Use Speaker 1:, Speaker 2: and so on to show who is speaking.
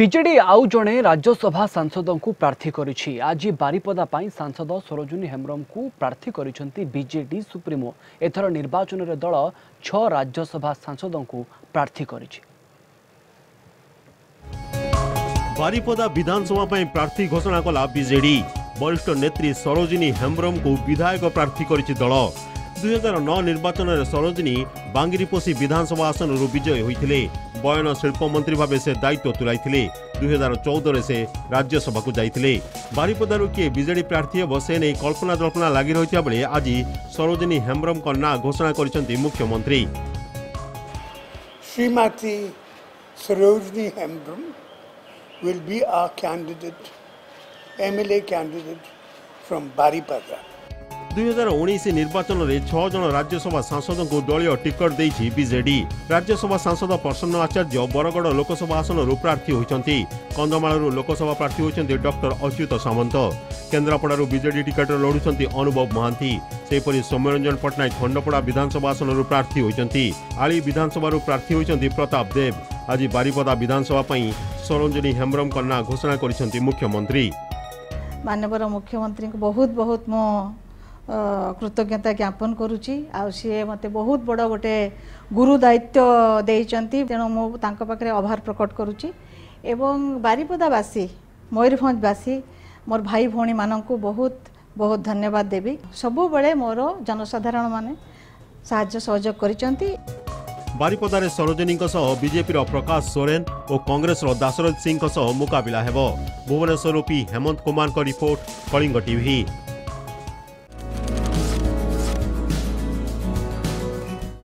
Speaker 1: BJD ଆଉ ଜଣେ ରାଜ୍ୟସଭା ସାଂସଦଙ୍କୁ ପ୍ରାର୍ଥୀ କରିଛି। ଆଜି ବାରିପଦା ପାଇଁ ସାଂସଦ ସରୋଜିନୀ ହେମ୍ବ୍ରମଙ୍କୁ ପ୍ରାର୍ଥୀ କରିଛନ୍ତି ବିଜେଡି ସୁପ୍ରିମୋ। ଏଥର ନିର୍ବାଚନରେ ଦଳ ଛଅ ରାଜ୍ୟସଭା ସାଂସଦଙ୍କୁ ପ୍ରାର୍ଥୀ କରିଛି।
Speaker 2: ବାରିପଦା ବିଧାନସଭା ପାଇଁ ପ୍ରାର୍ଥୀ ଘୋଷଣା କଲା ବିଜେଡି। ବରିଷ୍ଠ ନେତ୍ରୀ ସରୋଜିନୀ ହେମ୍ବ୍ରମଙ୍କୁ ବିଧାୟକ ପ୍ରାର୍ଥୀ କରିଛି ଦଳ। ଦୁଇ ହଜାର ନଅ ନିର୍ବାଚନରେ ସରୋଜିନୀ ବାଙ୍ଗିରିପୋଷି ବିଧାନସଭା ଆସନରୁ ବିଜୟୀ ହୋଇଥିଲେ। ବୟନ ଶିଳ୍ପ ମନ୍ତ୍ରୀ ଭାବେ ସେ ଦାୟିତ୍ୱ ତୁଲାଇଥିଲେ। ଦୁଇ ହଜାର ଚଉଦରେ ସେ ରାଜ୍ୟସଭାକୁ ଯାଇଥିଲେ। ବାରିପଦାରୁ କିଏ ବିଜେଡି ପ୍ରାର୍ଥୀ ହେବ ସେ ନେଇ କଳ୍ପନା ଜଳ୍ପନା ଲାଗି ରହିଥିବା ବେଳେ ଆଜି ସରୋଜିନୀ ହେମ୍ବ୍ରମଙ୍କ ନାଁ ଘୋଷଣା କରିଛନ୍ତି ମୁଖ୍ୟମନ୍ତ୍ରୀ।
Speaker 3: Srimati Sarojini Hembram will be our candidate, MLA candidate from Baripada.
Speaker 2: ଦୁଇ ହଜାର ଉଣେଇଶ ନିର୍ବାଚନରେ ଛଅ ଜଣ ରାଜ୍ୟସଭା ସାଂସଦଙ୍କୁ ଦଳୀୟ ଟିକଟ ଦେଇଛି ବିଜେଡି। ରାଜ୍ୟସଭା ସାଂସଦ ପ୍ରସନ୍ନ ଆଚାର୍ଯ୍ୟ ବରଗଡ଼ ଲୋକସଭା ଆସନରୁ ପ୍ରାର୍ଥୀ ହୋଇଛନ୍ତି। କନ୍ଧମାଳରୁ ଲୋକସଭା ପ୍ରାର୍ଥୀ ହୋଇଛନ୍ତି ଡକ୍ଟର ଅଚ୍ୟୁତ ସାମନ୍ତ। କେନ୍ଦ୍ରାପଡ଼ାରୁ ବିଜେଡି ଟିକେଟରେ ଲଢ଼ୁଛନ୍ତି ଅନୁଭବ ମହାନ୍ତି। ସେହିପରି ସୌମ୍ୟରଞ୍ଜନ ପଟ୍ଟନାୟକ ଖଣ୍ଡପଡ଼ା ବିଧାନସଭା ଆସନରୁ ପ୍ରାର୍ଥୀ ହୋଇଛନ୍ତି। ଆଳି ବିଧାନସଭାରୁ ପ୍ରାର୍ଥୀ ହୋଇଛନ୍ତି ପ୍ରତାପ ଦେବ। ଆଜି ବାରିପଦା ବିଧାନସଭା ପାଇଁ ସରୋଜିନୀ ହେମ୍ବ୍ରମଙ୍କ ନାଁ ଘୋଷଣା କରିଛନ୍ତି ମୁଖ୍ୟମନ୍ତ୍ରୀ।
Speaker 4: ମାନ୍ୟବର ମୁଖ୍ୟମନ୍ତ୍ରୀଙ୍କୁ ବହୁତ ବହୁତ ମୁଁ ଅ, କୃତଜ୍ଞତା ଜ୍ଞାପନ କରୁଛି। ଆଉ ସିଏ ମୋତେ ବହୁତ ବଡ଼ ଗୋଟେ ଗୁରୁ ଦାୟିତ୍ୱ ଦେଇଛନ୍ତି। ତେଣୁ ମୁଁ ତାଙ୍କ ପାଖରେ ଆଭାର ପ୍ରକଟ କରୁଛି। ଏବଂ ବାରିପଦାବାସୀ ମୟୂରଭଞ୍ଜବାସୀ ମୋର ଭାଇ ଭଉଣୀମାନଙ୍କୁ ବହୁତ ବହୁତ ଧନ୍ୟବାଦ ଦେବି। ସବୁବେଳେ ମୋର ଜନସାଧାରଣମାନେ ସାହାଯ୍ୟ ସହଯୋଗ କରିଛନ୍ତି।
Speaker 2: ବାରିପଦାରେ ସରୋଜିନୀଙ୍କ ସହ ବିଜେପିର ପ୍ରକାଶ ସୋରେନ ଓ କଂଗ୍ରେସର ଦାଶରଥ ସିଂଙ୍କ ସହ ମୁକାବିଲା ହେବ। ଭୁବନେଶ୍ୱରରୁ ପି ହେମନ୍ତ କୁମାରଙ୍କ ରିପୋର୍ଟ କଳିଙ୍ଗ ଟିଭି।